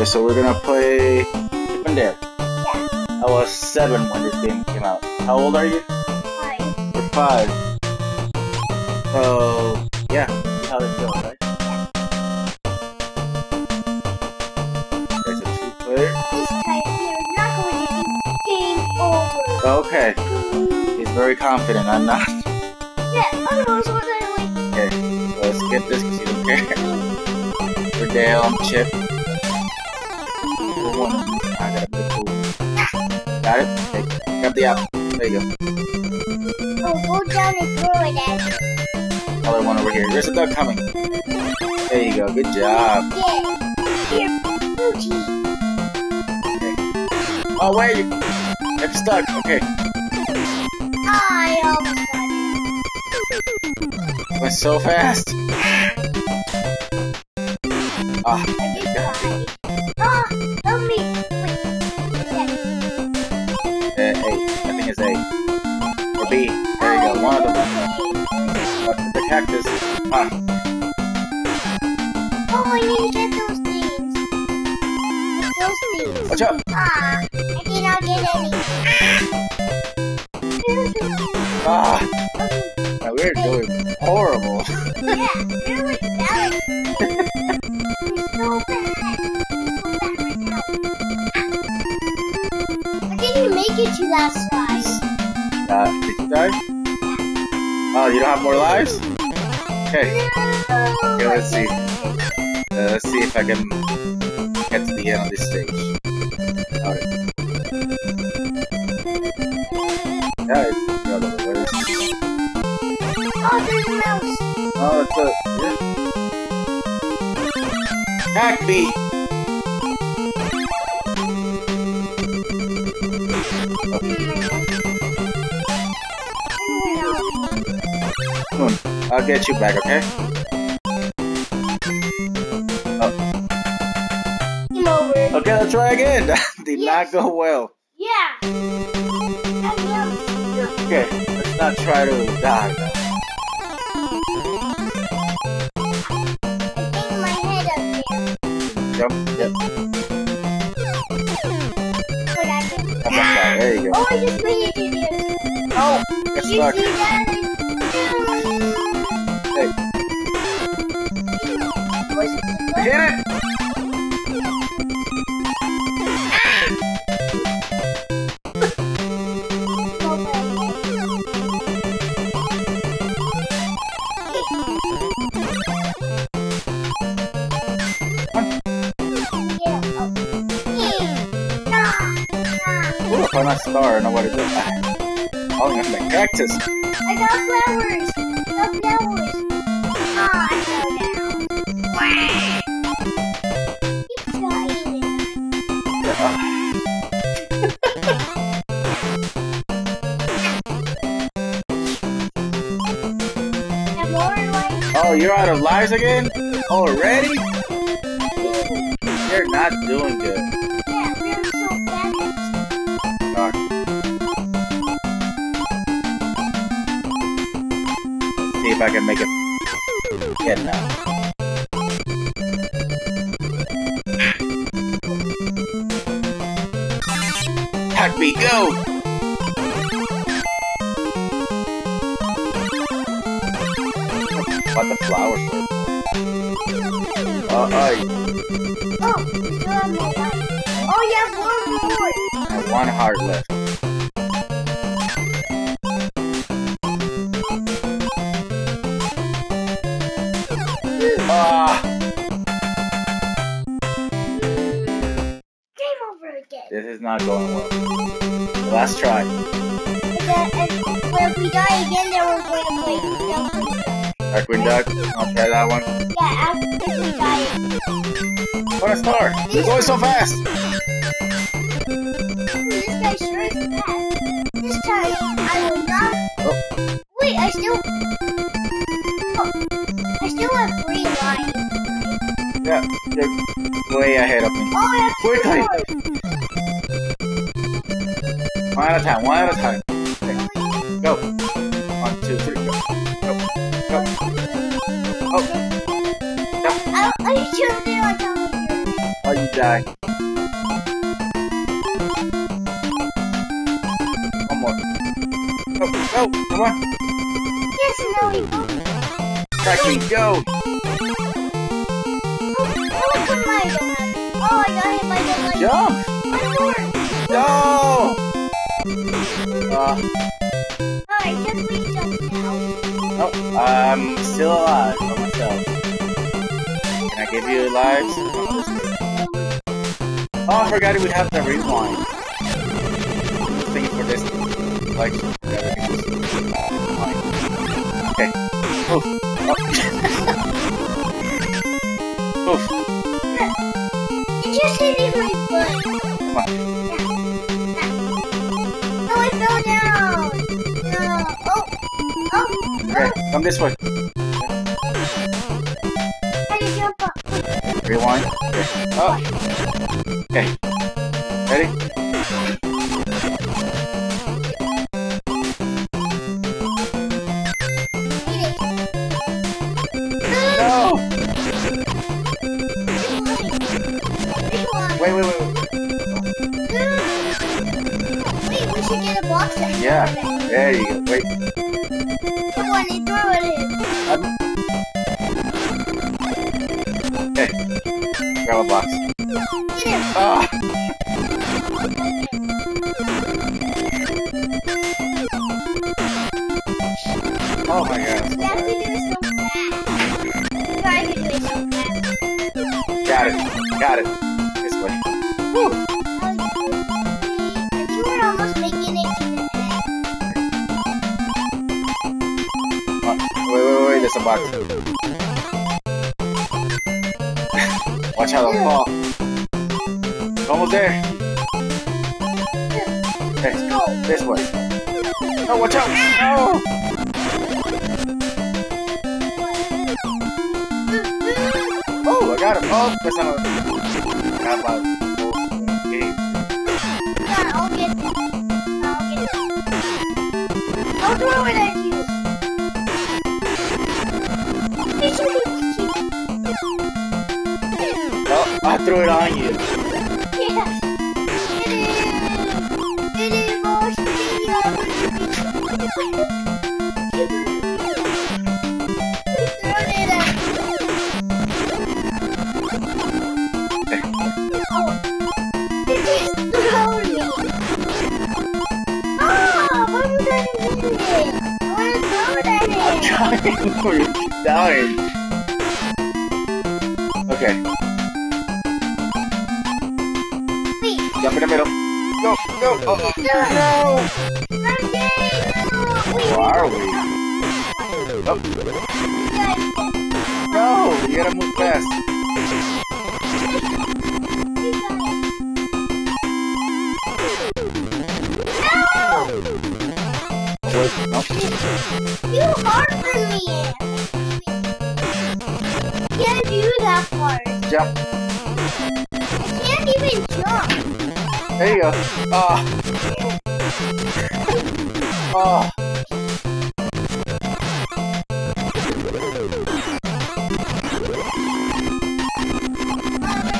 Okay, so we're gonna play Chip and Dale. Yeah. I was seven when this game came out. How old are you? Fine. You're five. So yeah, see how this goes, right? There's a two player. This time we're not going to do game over. Okay, he's very confident. I'm not. Yeah, otherwise what are we? Okay, let's get this because you don't care. For Dale, Chip. Got it? Okay, grab the apple. There you go. Oh, go down and throw it at me. Other one over here. There's a duck coming. There you go. Good job. Yeah. Here, Fuji. Oh wait, you- I'm stuck. Okay, I almost went so fast. Ah, it. Or B. There you go. One of them. Uh, the cactus. Ah, Oh, I need to get those things. Those things. watch out. Ah, I cannot get any. Ah, now we're doing horrible. yeah, really bad. It's so bad. So bad right now. I didn't make it to that slide. Uh, did you die? Oh, you don't have more lives? Okay, Okay, let's see. uh, let's see if I can get to the end of this stage. Alright. Yeah, it's the other way. Where is it? Oh, there's a mouse. Oh, it's a... Yeah. Hackbee! I'll get you back, okay? Over. Okay, let's try again. That did Yes. not go well. Yeah. Okay, let's not try to die. I think my head up there. Jump, yep, But I can- up, up, down. There you go. Oh, I just made it oh, to this. No! Get You stuck. Hit it! Ooh, I found a star. I know what it is. Ah, Falling on the cactus. I got flowers. Oh, you're out of lives again? Already? You're not doing good. Yeah. See if I can make it again now. Hackbee, go! What the flowers for? Uh, uh, Oh, we still have more life. Oh, yeah, one more. One heart left. This is not going well. Last try. And then, and, well, if we die again, then we're going to play. Darkwing Duck, I'll try that one. Yeah, after we die. What a star! You're going so fast! This guy sure is fast. This time, I will not. Oh. Wait, I still. Oh, I still have three lives. Yeah, you're way ahead of me. Oh, I have Quickly. One at a time, one at a time. Okay, go. One, two, three, go. Go. Go. Oh, I, I jumped you on top of you. oh, you die. One more. Go, go, come on. Yes, no, we go. Cracky, go. Oh, come on, I don't have it. Oh, I got hit by the light. Jump. One more. No. Uh, we jump now. nope. I'm still alive by myself. Can I give you lives? Oh, I forgot we have to rewind. Thank you for this. Like, everything. Okay. Oof. Oh. Oof. Did you say my foot? Come on. Come this way. How jump up? Rewind. Okay. Oh. Okay. Ready? No! Wait, wait, wait. wait. Wait, we should get a box. Yeah. There you go. Wait. Throw it in. Um. Grab a box. Ah! Oh my god. You have to do it so fast. Try to do it so fast. Got it. Got it. Box. Watch out, don't fall. Almost there. Okay, this way. No, watch out! No! Oh, I got him. Oh, that's not a... Got. I'll get it. I'll throw it I throw it at I'm trying for you. Okay, jump in the middle. Go, go. Oh. No! I'm dead. No, wait. Where are we? Oh, no! You gotta move fast. No! No. For me. Can't do that part. Jump. Can't even jump. There you go. Ah. Ah.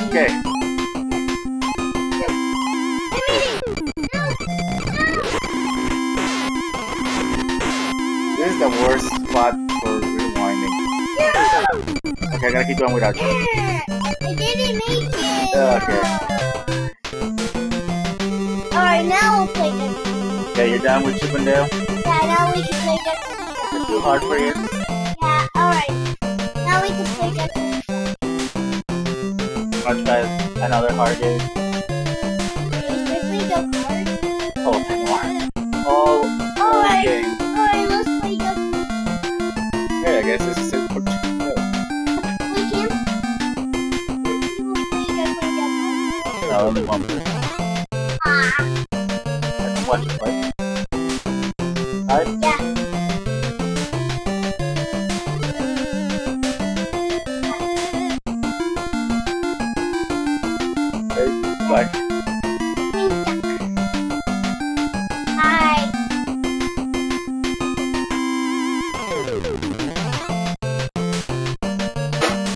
Okay. This is the worst spot for rewinding. Okay, I gotta keep going without you. I didn't make it. Okay. Alright, now we'll play the. Okay, you're done with Chip and Dale? Yeah, now we can play the. It's too hard for you? Yeah, alright. Now we can play the. Wanna try another hard game? Bye.